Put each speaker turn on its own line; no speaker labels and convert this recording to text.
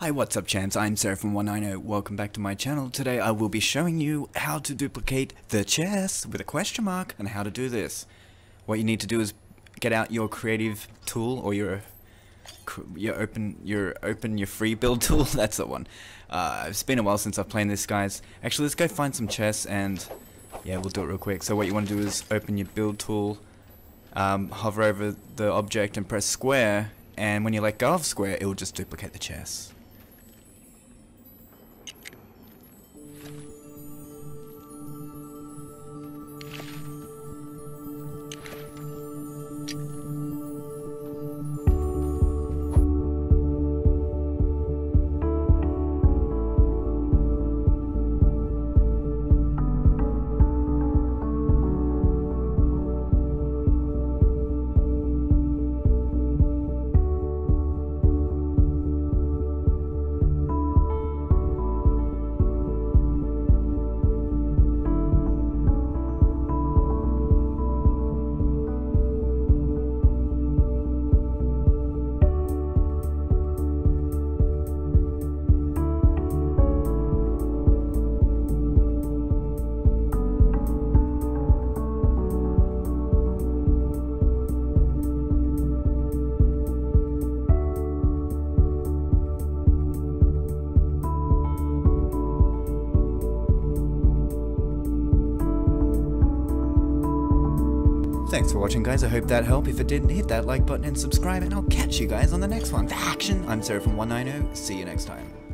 Hi, what's up champs? I'm Sarah Seraphim190. Welcome back to my channel. Today I will be showing you how to duplicate the chess with a question mark and how to do this. What you need to do is get out your creative tool or your your open your open your free build tool. That's the one. Uh, it's been a while since I've played this, guys. Actually, let's go find some chess and yeah, we'll do it real quick. So what you want to do is open your build tool, um, hover over the object and press square, and when you let go of square, it will just duplicate the chess. Thanks for watching guys, I hope that helped. If it didn't, hit that like button and subscribe and I'll catch you guys on the next one. Action! I'm Seraphim190, see you next time.